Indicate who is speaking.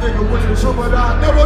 Speaker 1: Nigga, what you show, but I never.